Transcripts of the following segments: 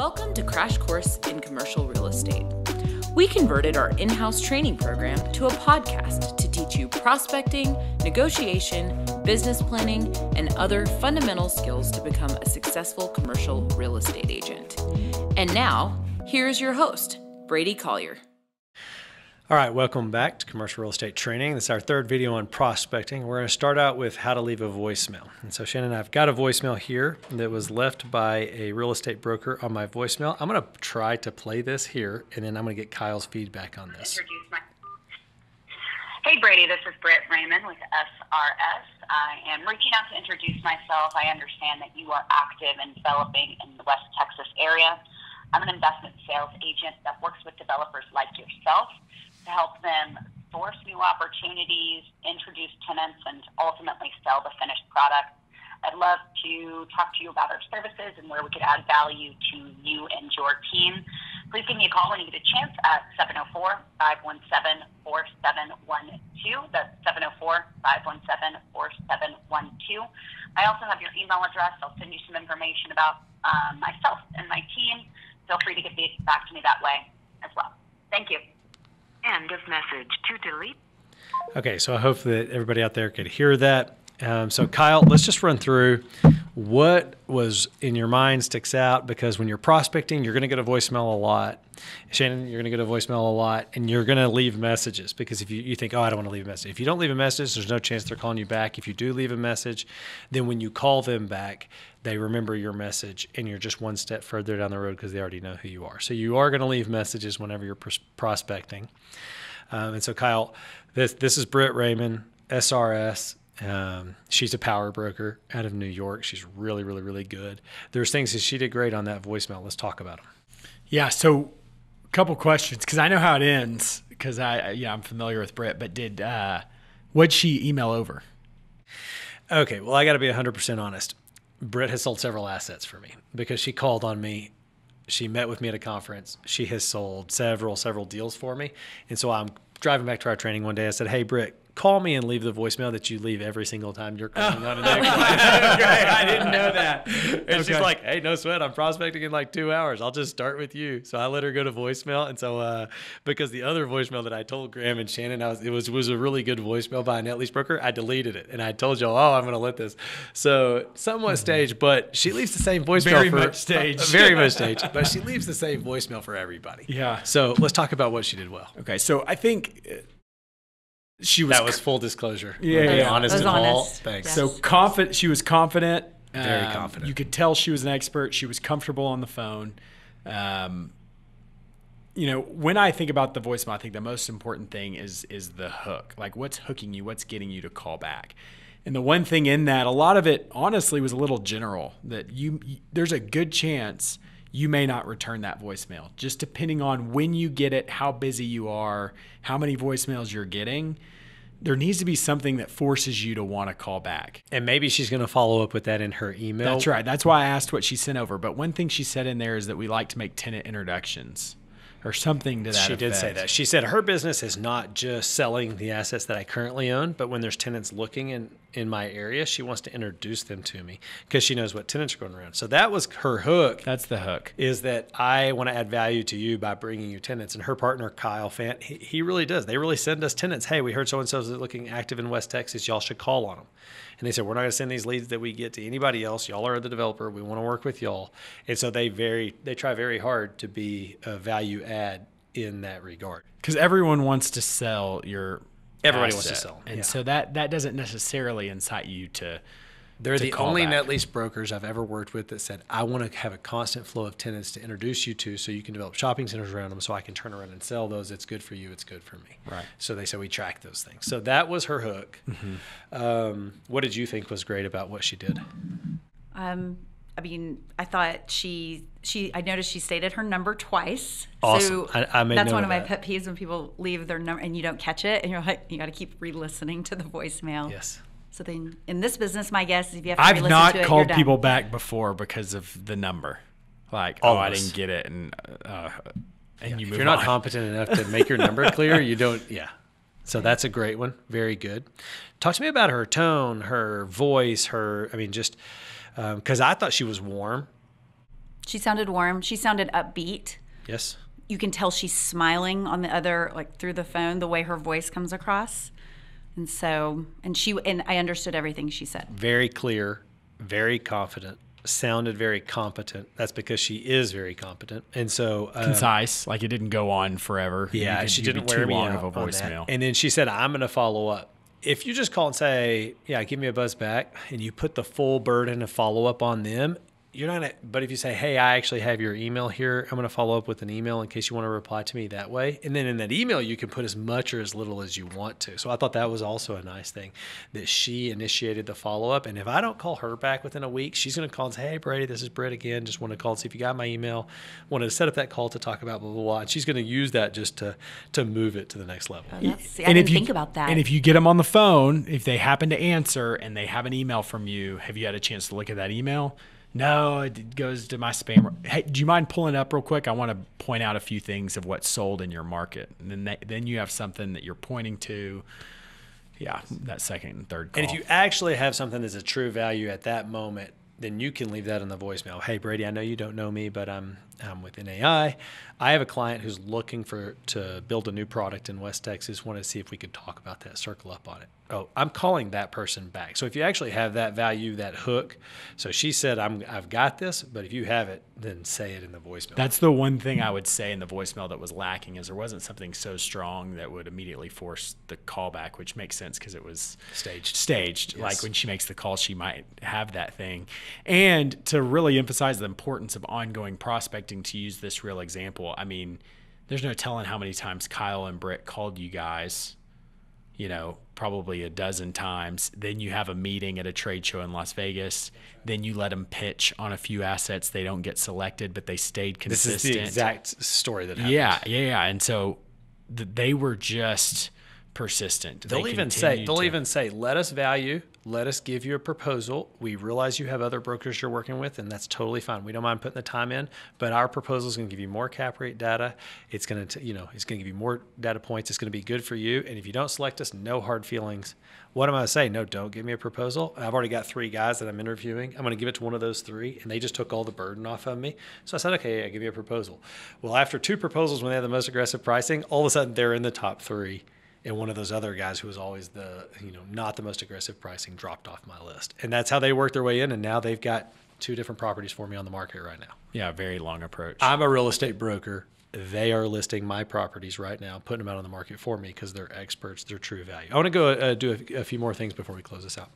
Welcome to Crash Course in Commercial Real Estate. We converted our in house training program to a podcast to teach you prospecting, negotiation, business planning, and other fundamental skills to become a successful commercial real estate agent. And now, here's your host, Brady Collier. All right, welcome back to Commercial Real Estate Training. This is our third video on prospecting. We're going to start out with how to leave a voicemail. And so, Shannon, I've got a voicemail here that was left by a real estate broker on my voicemail. I'm going to try to play this here, and then I'm going to get Kyle's feedback on this. Hey, Brady, this is Britt Raymond with SRS. I am reaching out to introduce myself. I understand that you are active in developing in the West Texas area. I'm an investment sales agent that works with developers like yourself to help them source new opportunities, introduce tenants, and ultimately sell the finished product. I'd love to talk to you about our services and where we could add value to you and your team. Please give me a call when you get a chance at 704 517 4712. That's 704 517 4712. I also have your email address. I'll send you some information about um, myself and my team. Feel free to get back to me that way as well. Thank you. End of message. To delete. Okay, so I hope that everybody out there could hear that. Um, so, Kyle, let's just run through what was in your mind sticks out because when you're prospecting, you're going to get a voicemail a lot. Shannon, you're going to get a voicemail a lot and you're going to leave messages because if you, you think, oh, I don't want to leave a message. If you don't leave a message, there's no chance they're calling you back. If you do leave a message, then when you call them back, they remember your message and you're just one step further down the road because they already know who you are. So you are going to leave messages whenever you're pros- prospecting. Um, and so, Kyle, this, this is Britt Raymond, SRS. Um, she's a power broker out of New York. She's really, really, really good. There's things that she did great on that voicemail. Let's talk about them. Yeah. So, a couple questions because I know how it ends because I, yeah, I'm familiar with Britt. But did uh, what'd she email over? Okay. Well, I got to be 100% honest. Britt has sold several assets for me because she called on me. She met with me at a conference. She has sold several, several deals for me. And so I'm driving back to our training one day. I said, Hey, Britt, call me and leave the voicemail that you leave every single time you're calling on an okay, I didn't know that. And okay. she's like, "Hey, no sweat. I'm prospecting in like two hours. I'll just start with you." So I let her go to voicemail, and so uh, because the other voicemail that I told Graham and Shannon, I was it was was a really good voicemail by a net lease broker. I deleted it, and I told y'all, "Oh, I'm going to let this." So somewhat mm-hmm. staged, but she leaves the same voicemail. Very for, much staged. Uh, very much staged, but she leaves the same voicemail for everybody. Yeah. So let's talk about what she did well. Okay, so I think she was that was full disclosure. Yeah, yeah, yeah. honest and all. Thanks. Yes. So confident. She was confident. Very um, confident. You could tell she was an expert. She was comfortable on the phone. Um, you know, when I think about the voicemail, I think the most important thing is is the hook. Like, what's hooking you? What's getting you to call back? And the one thing in that, a lot of it, honestly, was a little general. That you, you there's a good chance you may not return that voicemail, just depending on when you get it, how busy you are, how many voicemails you're getting. There needs to be something that forces you to want to call back. And maybe she's going to follow up with that in her email. That's right. That's why I asked what she sent over. But one thing she said in there is that we like to make tenant introductions or something to that. She effect. did say that. She said her business is not just selling the assets that I currently own, but when there's tenants looking in in my area, she wants to introduce them to me because she knows what tenants are going around. So that was her hook. That's the hook. Is that I want to add value to you by bringing you tenants. And her partner Kyle Fant, he, he really does. They really send us tenants. Hey, we heard so and so is looking active in West Texas. Y'all should call on them. And they said we're not going to send these leads that we get to anybody else. Y'all are the developer. We want to work with y'all. And so they very they try very hard to be a value add in that regard. Because everyone wants to sell your everybody asset. wants to sell, and yeah. so that that doesn't necessarily incite you to. They're to the only back. net lease brokers I've ever worked with that said, I want to have a constant flow of tenants to introduce you to so you can develop shopping centers around them so I can turn around and sell those. It's good for you, it's good for me. Right. So they said we track those things. So that was her hook. Mm-hmm. Um, what did you think was great about what she did? Um, I mean, I thought she she I noticed she stated her number twice. Awesome. So I, I made that's one of my pet peeves when people leave their number and you don't catch it, and you're like, you got to keep re-listening to the voicemail. Yes. So then, in this business, my guess is if you have to I've not to it, called you're people back before because of the number. Like, All oh, I didn't get it, and uh, and you. if you're not competent enough to make your number clear, you don't. Yeah. So that's a great one. Very good. Talk to me about her tone, her voice, her. I mean, just because I thought she was warm. She sounded warm. She sounded upbeat. Yes. You can tell she's smiling on the other, like through the phone, the way her voice comes across. And so, and she, and I understood everything she said. Very clear, very confident, sounded very competent. That's because she is very competent. And so, um, Concise, like it didn't go on forever. Yeah, You could- she didn't wear too me long out of a on that. voicemail. And then she said, "I'm going to follow up." If you just call and say, "Yeah, give me a buzz back," and you put the full burden of follow up on them, you're not. Gonna, but if you say, "Hey, I actually have your email here. I'm going to follow up with an email in case you want to reply to me that way," and then in that email you can put as much or as little as you want to. So I thought that was also a nice thing that she initiated the follow up. And if I don't call her back within a week, she's going to call and say, "Hey, Brady, this is Britt again. Just want to call and see if you got my email. Wanted to set up that call to talk about blah blah blah." And she's going to use that just to to move it to the next level. Oh, that's, see, I didn't think about that. And if you get them on the phone, if they happen to answer and they have an email from you, have you had a chance to look at that email? No, it goes to my spam. Hey, do you mind pulling up real quick? I want to point out a few things of what's sold in your market, and then that, then you have something that you're pointing to. Yeah, that second and third call. And if you actually have something that's a true value at that moment, then you can leave that in the voicemail. Hey Brady, I know you don't know me, but I'm Um, I'm with NAI. I have a client who's looking for to build a new product in West Texas. Wanted to see if we could talk about that. Circle up on it. Oh, I'm calling that person back. So if you actually have that value, that hook. So she said, "I'm I've got this," but if you have it, then say it in the voicemail. That's the one thing I would say in the voicemail that was lacking is there wasn't something so strong that would immediately force the callback, which makes sense because it was Staged. Staged. Yes. Like when she makes the call, she might have that thing. And to really emphasize the importance of ongoing prospecting, to use this real example, I mean, there's no telling how many times Kyle and Britt called you guys you know, probably a dozen times. Then you have a meeting at a trade show in Las Vegas. Then you let them pitch on a few assets. They don't get selected, but they stayed consistent. this is the exact story that happened. Yeah, yeah, yeah. And so th- they were just persistent. They'll They even say they'll to- even say, "Let us value. Let us give you a proposal. We realize you have other brokers you're working with, and that's totally fine. We don't mind putting the time in, but our proposal is going to give you more cap rate data. It's going to, you know, it's going to give you more data points. It's going to be good for you. And if you don't select us, no hard feelings. What am I going to say? No, don't give me a proposal. I've already got three guys that I'm interviewing. I'm going to give it to one of those three, and they just took all the burden off of me. So I said, okay, I give you a proposal. Well, after two proposals, when they had the most aggressive pricing, all of a sudden they're in the top three and one of those other guys who was always the you know not the most aggressive pricing dropped off my list. And that's how they worked their way in and now they've got two different properties for me on the market right now. Yeah, very long approach. i'm a real estate broker. They are listing my properties right now putting them out on the market for me because they're experts they're true value. I want to go uh, do a, a few more things before we close this out.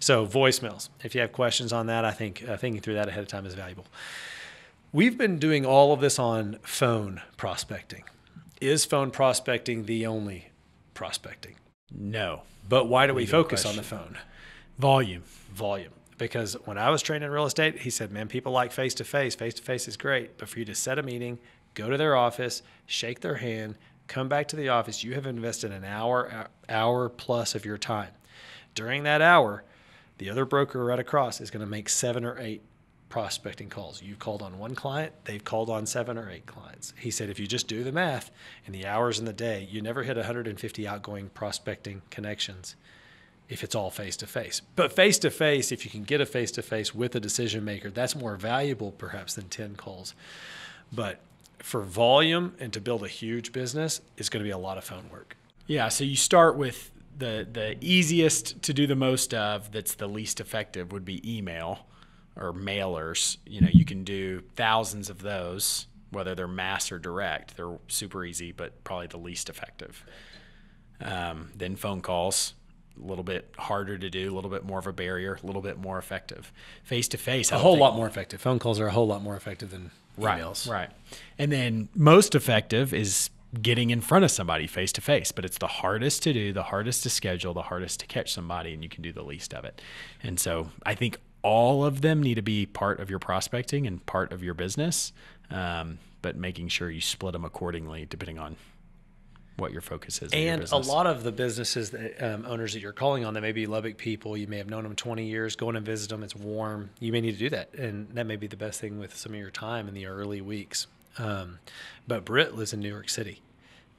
So voicemails. If you have questions on that i think uh, thinking through that ahead of time is valuable. We've been doing all of this on phone prospecting. Is phone prospecting the only prospecting no but why do we focus on the phone? volume. Volume. Because when I was trained in real estate, he said, man, people like face to face. Face to face is great. But for you to set a meeting, go to their office, shake their hand, come back to the office, you have invested an hour, uh, hour plus of your time. During that hour, the other broker right across is going to make seven or eight prospecting calls. You've called on one client, they've called on seven or eight clients. He said if you just do the math in the hours in the day, you never hit 150 outgoing prospecting connections if it's all face to face. But face to face, if you can get a face to face with a decision maker, that's more valuable perhaps than 10 calls. But for volume and to build a huge business, it's going to be a lot of phone work. Yeah, so you start with the the easiest to do the most of that's the least effective would be email or mailers. You know, you can do thousands of those, whether they're mass or direct. They're super easy, but probably the least effective. Um, then phone calls, a little bit harder to do, a little bit more of a barrier, a little bit more effective. Face to face, A whole lot more effective. Phone calls are a whole lot more effective than emails. right, emails. Right. And then most effective is getting in front of somebody face to face, but it's the hardest to do, the hardest to schedule, the hardest to catch somebody, and you can do the least of it. And so I think all of them need to be part of your prospecting and part of your business, um, but making sure you split them accordingly depending on what your focus is. And a lot of the businesses that um, owners that you're calling on, they may be Lubbock people. You may have known them 20 years. Go in and visit them. It's warm. You may need to do that, and that may be the best thing with some of your time in the early weeks. Um, but Britt lives in New York City.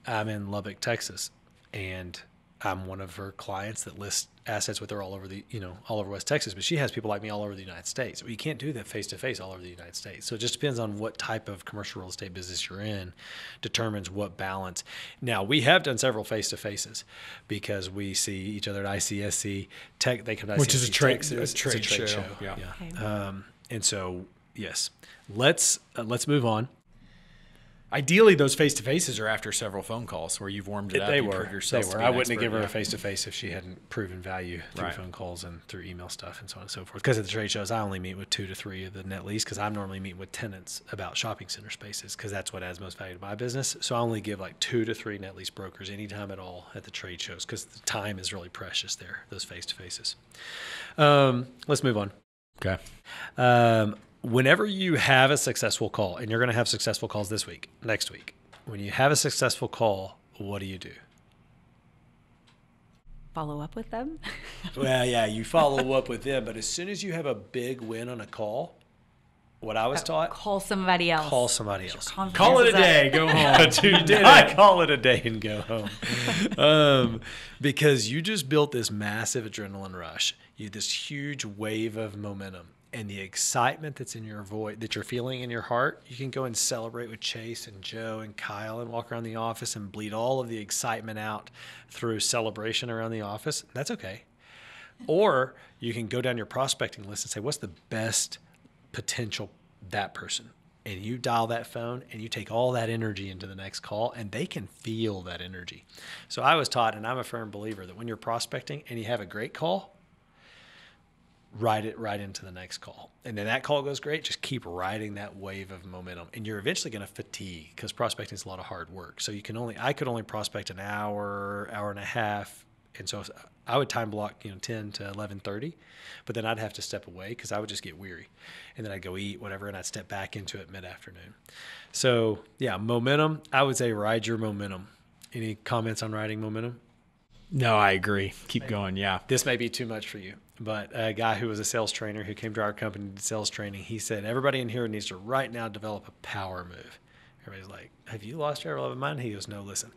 I'm in Lubbock, Texas, and I'm one of her clients that lists assets with her all over the, you know, all over West Texas, but she has people like me all over the United States. Well, you can't do that face to face all over the United States. So it just depends on what type of commercial real estate business you're in, determines what balance. Now we have done several face to faces because we see each other at ICSC Tech. They come to Which is a ICSC trade- Texas. a It's trade show, yeah. Okay. Um, and so yes, let's uh, let's move on. Ideally, those face to faces are after several phone calls where you've warmed it up. they were. They were. I wouldn't have given her a face to face if she hadn't proven value through Right. phone calls and through email stuff and so on and so forth. Because at the trade shows, I only meet with two to three of the net lease because I'm normally meeting with tenants about shopping center spaces because that's what adds most value to my business. So I only give like two to three net lease brokers anytime at all at the trade shows because the time is really precious there. Those face to faces. Um, let's move on. Okay. Um, whenever you have a successful call, and you're going to have successful calls this week, next week, when you have a successful call, what do you do? Follow up with them. Well, yeah, you follow up with them, but as soon as you have a big win on a call, what I was taught, Call somebody else. call somebody else. Call it a day. Go home. Do did not call it a day and go home. um, because you just built this massive adrenaline rush, you this huge wave of momentum, and the excitement that's in your voice, that you're feeling in your heart. You can go and celebrate with Chase and Joe and Kyle and walk around the office and bleed all of the excitement out through celebration around the office. That's okay. Or you can go down your prospecting list and say, what's the best potential that person? And you dial that phone and you take all that energy into the next call, and they can feel that energy. So I was taught, and I'm a firm believer that when you're prospecting and you have a great call, ride it right into the next call. And then that call goes great, just keep riding that wave of momentum. And you're eventually going to fatigue because prospecting is a lot of hard work. So you can only, I could only prospect an hour, hour and a half. And so I would time block, you know, 10 to 11:30, but then I'd have to step away because I would just get weary, and then I'd go eat whatever, and I'd step back into it mid-afternoon. So yeah, momentum. I would say ride your momentum. Any comments on riding momentum? No, I agree. Keep going. Yeah. this may be too much for you, but a guy who was a sales trainer who came to our company did sales training, he said everybody in here needs to right now develop a power move. Everybody's like, "Have you lost your love of mind?" He goes, "No, listen.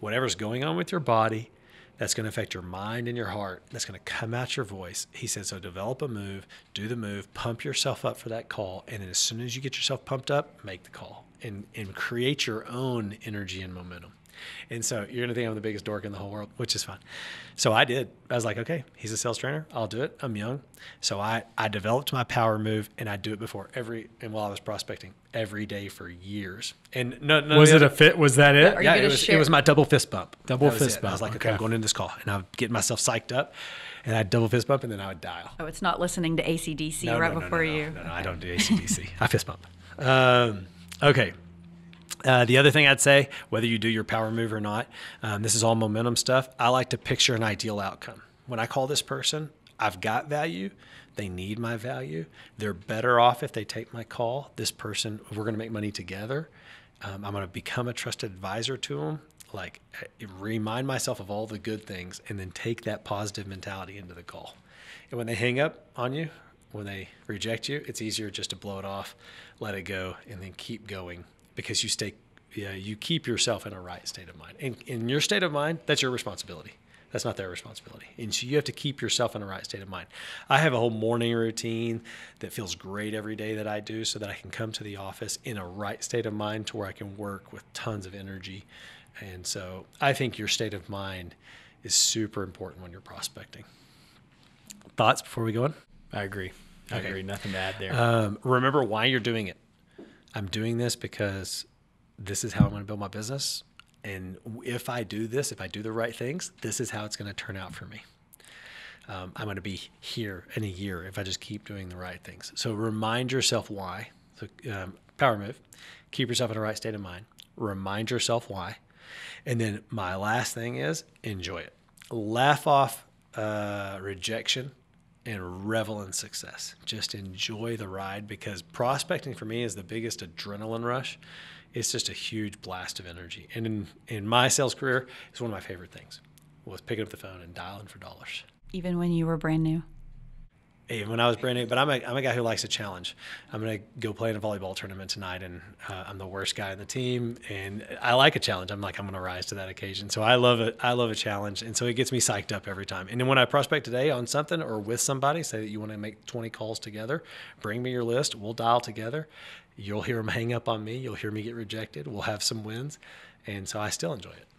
Whatever's going on with your body, that's going to affect your mind and your heart. That's going to come out your voice." He said, "So develop a move, do the move, pump yourself up for that call, and then as soon as you get yourself pumped up, make the call and and create your own energy and momentum." And so you're gonna think I'm the biggest dork in the whole world, which is fine. So I did. I was like, okay, he's a sales trainer. I'll do it. I'm young. So I, I developed my power move and I do it before every and while I was prospecting every day for years. And no, no Was it a fit? Was that it? Yeah, it was, share- it was my double fist bump. Double fist it. I was like, okay, I'm going into this call, and I'm getting myself psyched up, and I'd double fist bump, and then I would dial. Oh, it's not listening to ACDC No, right no, no, before no, no, you. No, no, I don't do ACDC. I fist bump. Um, okay. Uh, the other thing I'd say, whether you do your power move or not, um, this is all momentum stuff. I like to picture an ideal outcome. When I call this person, I've got value. They need my value. They're better off if they take my call. This person, we're going to make money together. Um, I'm going to become a trusted advisor to them. Like, uh, remind myself of all the good things and then take that positive mentality into the call. And when they hang up on you, when they reject you, it's easier just to blow it off, let it go, and then keep going because you stay, yeah, you keep yourself in a right state of mind. And in your state of mind, that's your responsibility. That's not their responsibility. And so you have to keep yourself in a right state of mind. I have a whole morning routine that feels great every day that I do so that I can come to the office in a right state of mind to where I can work with tons of energy. And so I think your state of mind is super important when you're prospecting. Thoughts before we go on? I agree. I Okay. agree. Nothing to add there. Um, remember why you're doing it. I'm doing this because this is how I'm going to build my business. And if I do this, if I do the right things, this is how it's going to turn out for me. Um, I'm going to be here in a year if I just keep doing the right things. So remind yourself why. So um, power move. Keep yourself in a right state of mind. Remind yourself why. And then my last thing is enjoy it. Laugh off uh, rejection and revel in success. Just enjoy the ride because prospecting for me is the biggest adrenaline rush. It's just a huge blast of energy. And in, in my sales career, it's one of my favorite things was picking up the phone and dialing for dollars. Even when you were brand new. Hey, when I was brand new, but I'm a, I'm a guy who likes a challenge. I'm going to go play in a volleyball tournament tonight, and uh, I'm the worst guy in the team, and I like a challenge. I'm like, I'm going to rise to that occasion. So I love it. I love a challenge, and so it gets me psyched up every time. And then when I prospect today on something or with somebody, say that you want to make 20 calls together, bring me your list. We'll dial together. You'll hear them hang up on me. You'll hear me get rejected. We'll have some wins, and so I still enjoy it.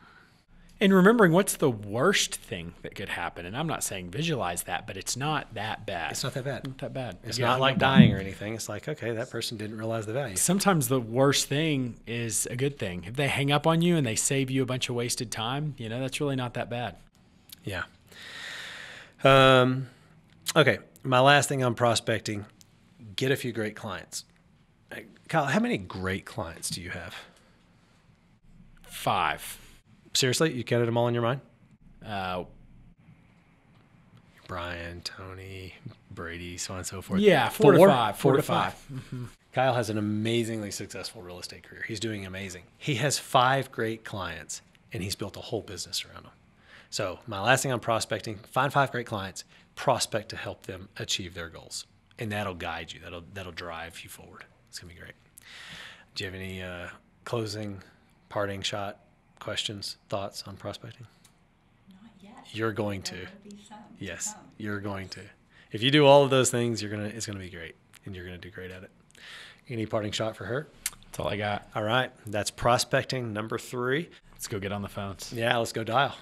And remembering what's the worst thing that could happen. And I'm not saying visualize that, but it's not that bad. It's not that bad. Not that bad. It's Yeah, not like dying or anything. It's like, okay, that person didn't realize the value. Sometimes the worst thing is a good thing. If they hang up on you and they save you a bunch of wasted time, you know, that's really not that bad. Yeah. Um, okay. My last thing on prospecting get a few great clients. Kyle, how many great clients do you have? Five. Seriously? You counted them all in your mind? Uh, Brian, Tony, Brady, so on and so forth. yeah, four, to five. Four, to five. Kyle has an amazingly successful real estate career. He's doing amazing. He has five great clients and he's built a whole business around them. So, my last thing on prospecting find five great clients, prospect to help them achieve their goals. And that'll guide you, that'll, that'll drive you forward. It's going to be great. Do you have any uh, closing, parting shot questions, thoughts on prospecting? Not yet. You're going to. There will be some to Yes, come. you're going to. If you do all of those things, you're gonna. It's gonna be great, and you're gonna do great at it. Any parting shot for her? That's all I got. All right, that's prospecting number three. Let's go get on the phones. Yeah, let's go dial.